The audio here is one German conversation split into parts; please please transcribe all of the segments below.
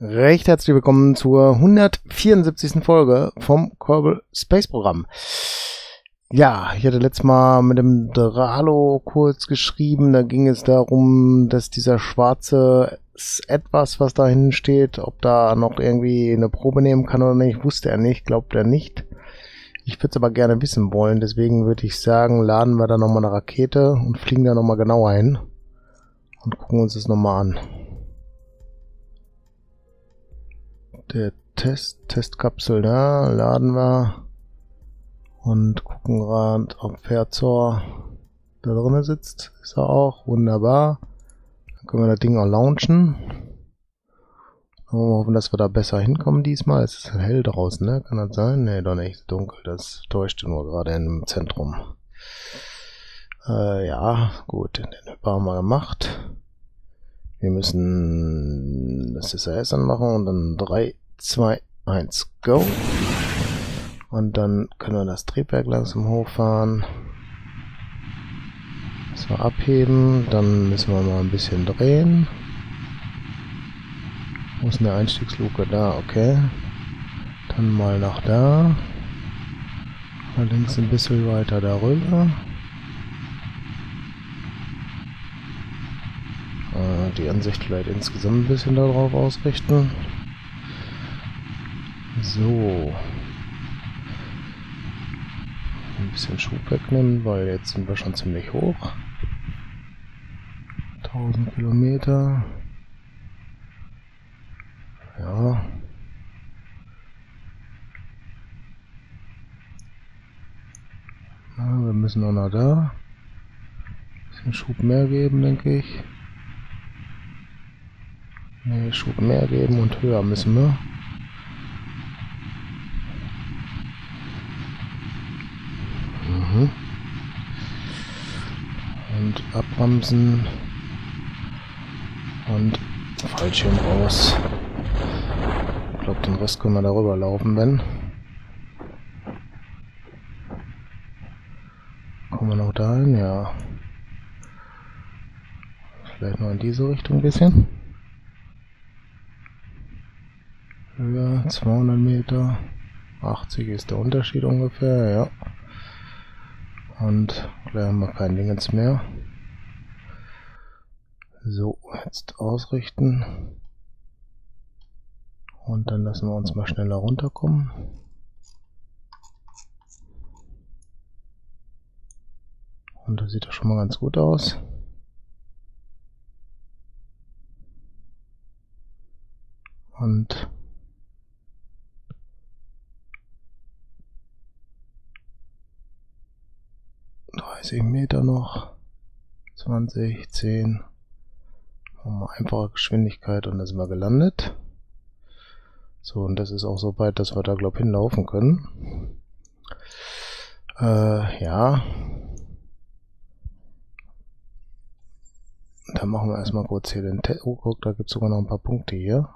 Recht herzlich willkommen zur 174. Folge vom Kerbal Space Programm. Ja, ich hatte letztes Mal mit dem Dralo kurz geschrieben, da ging es darum, dass dieser schwarze etwas, was da hinten steht, ob da noch irgendwie eine Probe nehmen kann oder nicht, wusste er nicht, glaubt er nicht. Ich würde es aber gerne wissen wollen, deswegen würde ich sagen, laden wir da nochmal eine Rakete und fliegen da nochmal genauer hin und gucken uns das nochmal an. Der Test, Testkapsel da, laden wir und gucken gerade, ob Verzor da drinnen sitzt. Ist er auch, wunderbar. Dann können wir das Ding auch launchen. wir hoffen, dass wir da besser hinkommen diesmal. Es ist hell draußen, ne? Kann das sein? Ne, doch nicht. Dunkel. Das täuschte nur gerade im Zentrum. Äh, ja, gut. Den haben wir gemacht. Wir müssen das SRS anmachen und dann 3, 2, 1, go. Und dann können wir das Triebwerk langsam hochfahren. So, abheben. Dann müssen wir mal ein bisschen drehen. Wo ist eine Einstiegsluke? Da, okay. Dann mal nach da. Allerdings ein bisschen weiter darüber. Äh, die Ansicht vielleicht insgesamt ein bisschen darauf ausrichten. So. Ein bisschen Schub wegnehmen, weil jetzt sind wir schon ziemlich hoch. 1000 Kilometer. Ja. Na, wir müssen noch nach da. Ein bisschen Schub mehr geben, denke ich. Nee, Schub mehr geben und höher müssen wir. Mhm. Und abbremsen. Und Fallschirm raus. Ich glaube, den Rest können wir darüber laufen, wenn. Kommen wir noch dahin? Ja. Vielleicht noch in diese Richtung ein bisschen. Höher, 200 Meter. 80 ist der Unterschied ungefähr, ja. Und gleich haben wir kein Dingens mehr. So, jetzt ausrichten. Und dann lassen wir uns mal schneller runterkommen. Und das sieht doch schon mal ganz gut aus. Und 30 Meter noch. 20, 10. Machen wir einfache Geschwindigkeit und dann sind wir gelandet. So, und das ist auch so weit, dass wir da, glaube ich, hinlaufen können. Äh, ja. Dann machen wir erstmal kurz hier den Test. Oh, guck, da gibt es sogar noch ein paar Punkte hier.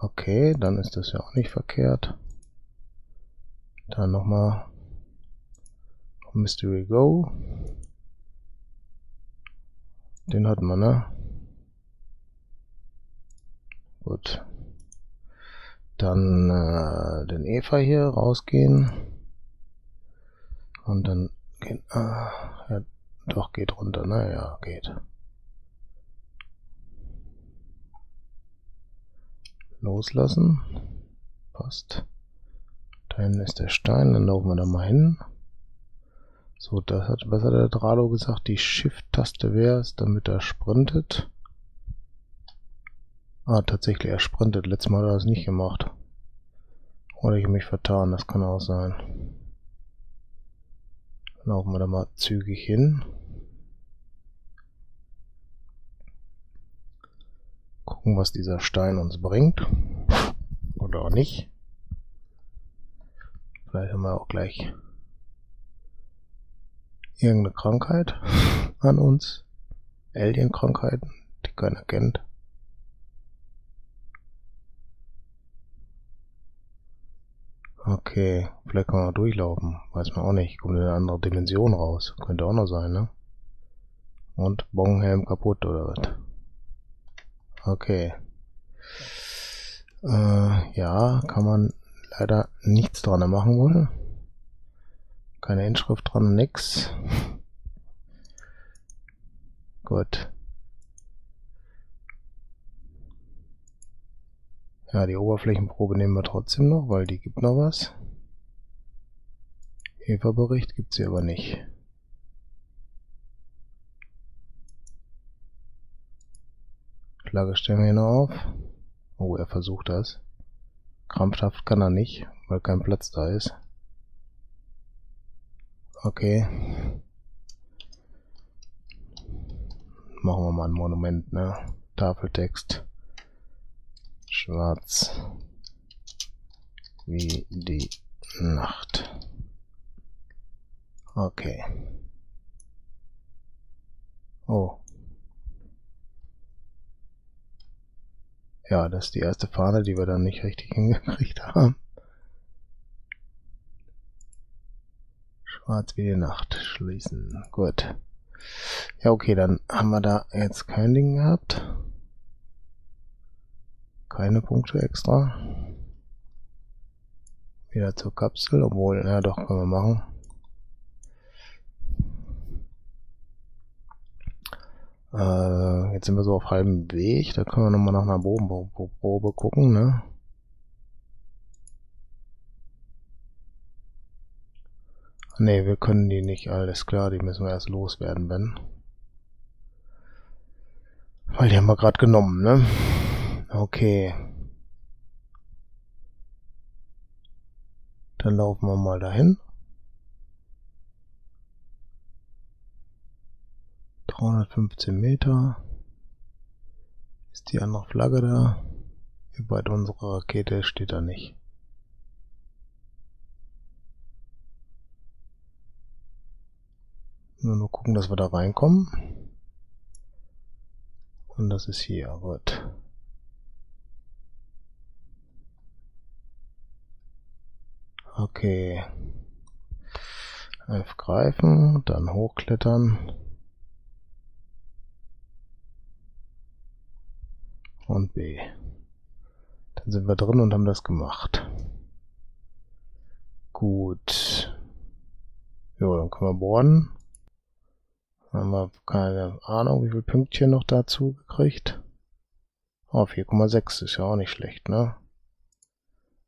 Okay, dann ist das ja auch nicht verkehrt. Dann nochmal Mystery Go. Den hatten wir, ne? Gut. Dann äh, den Eva hier rausgehen. Und dann gehen. Äh, ja, doch, geht runter, ne? Ja, geht. Loslassen. Passt. Da hinten ist der Stein, dann laufen wir da mal hin. So, das hat, was hat der Dralo gesagt? Die Shift-Taste wäre es, damit er sprintet. Ah, tatsächlich, er sprintet. Letztes Mal hat er das nicht gemacht. Oder ich habe mich vertan, das kann auch sein. Laufen wir da mal zügig hin. Gucken, was dieser Stein uns bringt. Oder auch nicht. Vielleicht haben wir auch gleich irgendeine Krankheit an uns. Alien-Krankheiten, die keiner kennt. Okay, vielleicht kann man durchlaufen. Weiß man auch nicht. Kommt in eine andere Dimension raus. Könnte auch noch sein, ne? Und Bongenhelm kaputt oder was? Okay. Äh, ja, kann man leider nichts dran machen wohl. Keine Inschrift dran, nix. Gut. Ja, die Oberflächenprobe nehmen wir trotzdem noch, weil die gibt noch was. Heferbericht gibt sie aber nicht. Flagge stellen wir hier noch auf. Oh, er versucht das. Krampfhaft kann er nicht, weil kein Platz da ist. Okay. Machen wir mal ein Monument, ne? Tafeltext. Schwarz. Wie die Nacht. Okay. Oh. Ja, das ist die erste Fahne, die wir dann nicht richtig hingekriegt haben. Schwarz wie die Nacht schließen. Gut. Ja, okay, dann haben wir da jetzt kein Ding gehabt. Keine Punkte extra. Wieder zur Kapsel, obwohl, ja doch, können wir machen. Äh, jetzt sind wir so auf halbem Weg. Da können wir nochmal nach einer Bodenprobe gucken, ne? Ne, wir können die nicht, alles klar, die müssen wir erst loswerden, wenn. Weil die haben wir gerade genommen, ne? Okay. Dann laufen wir mal dahin. 315 Meter. Ist die andere Flagge da? Wie weit unsere Rakete steht da nicht. Nur nur gucken, dass wir da reinkommen. Und das ist hier, gut. Okay. F greifen, dann hochklettern. und B. Dann sind wir drin und haben das gemacht. Gut. Jo, dann können wir bohren. Haben wir keine Ahnung, wie viel Pünktchen noch dazu gekriegt. Oh, 4,6 ist ja auch nicht schlecht, ne?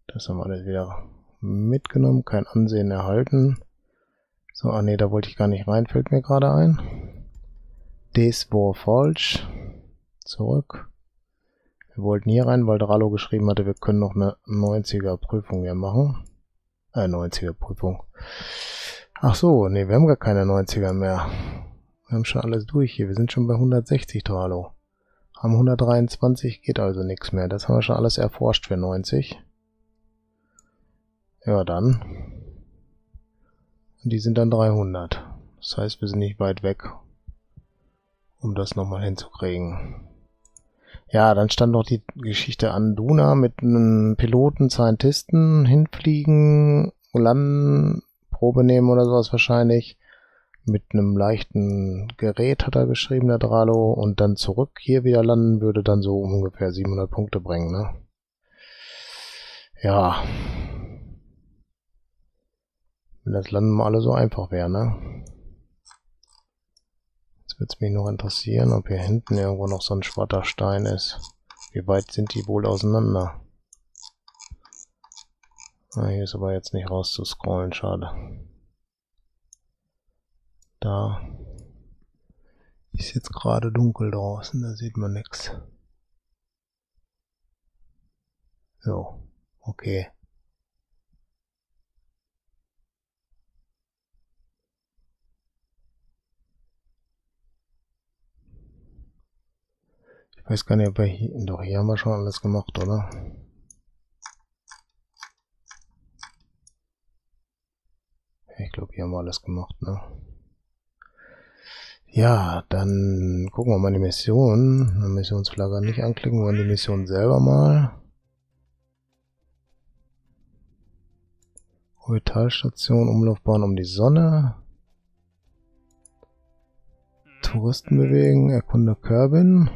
Das haben wir alles wieder mitgenommen, kein Ansehen erhalten. So, ah ne, da wollte ich gar nicht rein, fällt mir gerade ein. Das war falsch. Zurück. Wir wollten hier rein, weil Dralo geschrieben hatte, wir können noch eine 90er Prüfung hier machen. Äh, 90er Prüfung. Ach so, nee, wir haben gar keine 90er mehr. Wir haben schon alles durch hier. Wir sind schon bei 160 Dralo. Haben 123, geht also nichts mehr. Das haben wir schon alles erforscht für 90. Ja, dann. Und die sind dann 300. Das heißt, wir sind nicht weit weg, um das nochmal hinzukriegen. Ja, dann stand noch die Geschichte an Duna mit einem Piloten, Scientisten hinfliegen, landen, Probe nehmen oder sowas wahrscheinlich. Mit einem leichten Gerät hat er geschrieben, der Dralo, und dann zurück hier wieder landen, würde dann so ungefähr 700 Punkte bringen, ne? Ja. Wenn das Landen mal alle so einfach wäre, ne? Jetzt würde es mich noch interessieren, ob hier hinten irgendwo noch so ein schwarzer Stein ist. Wie weit sind die wohl auseinander? Ah, hier ist aber jetzt nicht raus zu scrollen, schade. Da ist jetzt gerade dunkel draußen, da sieht man nichts. So, okay. Ich weiß gar nicht, ob wir hier... Doch, hier haben wir schon alles gemacht, oder? Ich glaube, hier haben wir alles gemacht, ne? Ja, dann gucken wir mal die Mission. Missionsflagge nicht anklicken, wollen die Mission selber mal. Orbitalstation, Umlaufbahn um die Sonne. Touristen bewegen, erkunde Kerbin.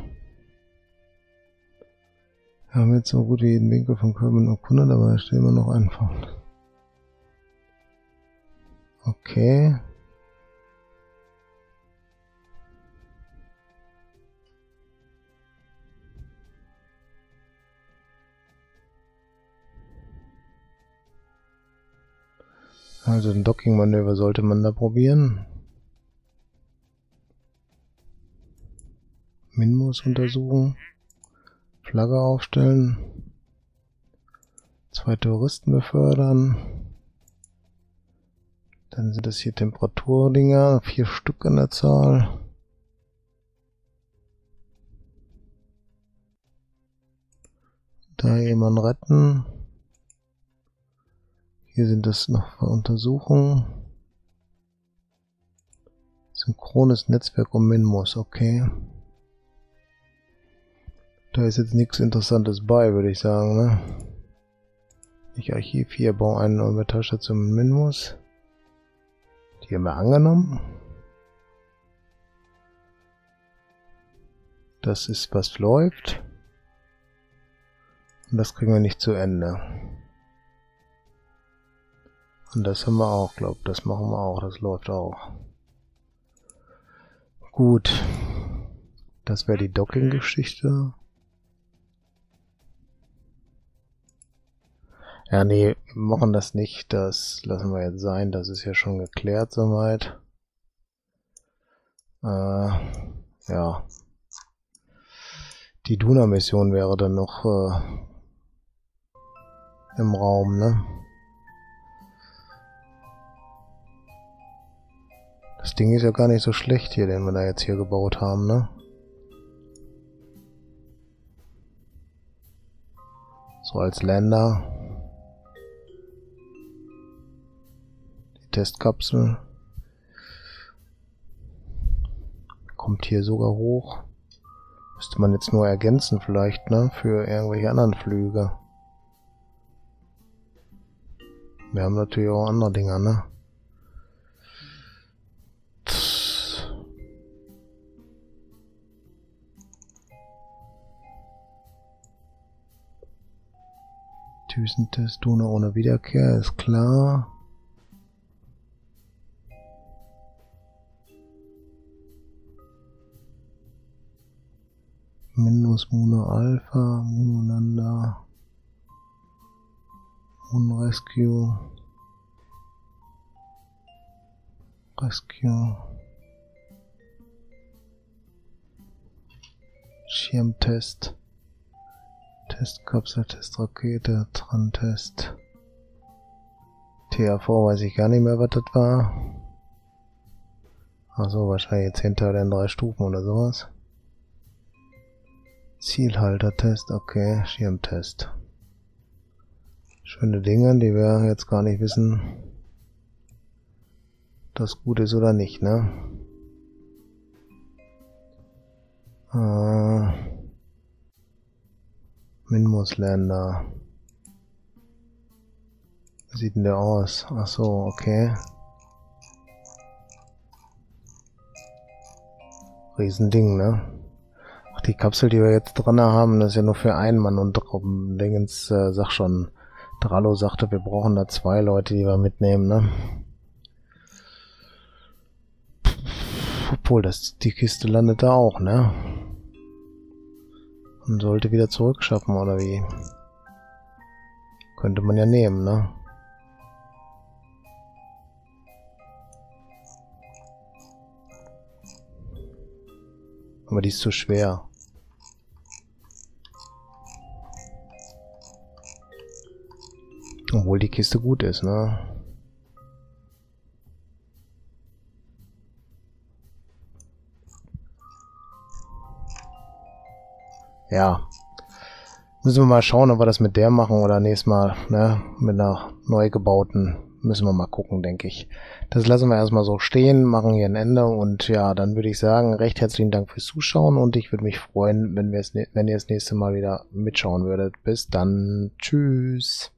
Wir haben jetzt so gut wie jeden Winkel von Körben erkundet, aber da stehen wir noch einfach. Okay. Also ein Docking-Manöver sollte man da probieren. Minmus untersuchen. Flagge aufstellen. Zwei Touristen befördern. Dann sind das hier Temperaturdinger, vier Stück an der Zahl. Da jemanden retten. Hier sind das noch Untersuchungen. Synchrones Netzwerk um Minmus, okay. Da ist jetzt nichts Interessantes bei, würde ich sagen, ne? Ich Archiv hier, baue eine neue Metallstation Minmus. Die haben wir angenommen. Das ist, was läuft. Und das kriegen wir nicht zu Ende. Und das haben wir auch, glaube Das machen wir auch. Das läuft auch. Gut. Das wäre die Docking-Geschichte. Ja, nee, machen das nicht. Das lassen wir jetzt sein. Das ist ja schon geklärt soweit. Äh, ja. Die Duna-Mission wäre dann noch äh, im Raum, ne? Das Ding ist ja gar nicht so schlecht hier, den wir da jetzt hier gebaut haben, ne? So als Länder. Die Testkapsel. Kommt hier sogar hoch. Müsste man jetzt nur ergänzen vielleicht, ne? Für irgendwelche anderen Flüge. Wir haben natürlich auch andere Dinger, ne? Düsentest ohne Wiederkehr, ist klar. Minus Mono Alpha, Mono Lambda, Mono Rescue, Rescue, Schirmtest. Testkapsel, Testrakete, Tran-Test. THV weiß ich gar nicht mehr, was das war. Also wahrscheinlich jetzt hinter den drei Stufen oder sowas. Zielhaltertest, okay, Schirmtest. Schöne Dinge, die wir jetzt gar nicht wissen, das gut ist oder nicht, ne? Äh Minmusländer. Wie sieht denn der aus? Ach so, okay. Riesending, ne? Ach, die Kapsel, die wir jetzt dran haben, das ist ja nur für einen Mann und Dingens, äh, sag schon, Drallo sagte, wir brauchen da zwei Leute, die wir mitnehmen, ne? Obwohl, das, die Kiste landet da auch, ne? Und sollte wieder zurückschaffen, oder wie? Könnte man ja nehmen, ne? Aber die ist zu schwer. Obwohl die Kiste gut ist, ne? Ja, müssen wir mal schauen, ob wir das mit der machen oder nächstes Mal, ne, mit einer neu gebauten, müssen wir mal gucken, denke ich. Das lassen wir erstmal so stehen, machen hier ein Ende und ja, dann würde ich sagen, recht herzlichen Dank fürs Zuschauen und ich würde mich freuen, wenn, wir es, wenn ihr das nächste Mal wieder mitschauen würdet. Bis dann, tschüss.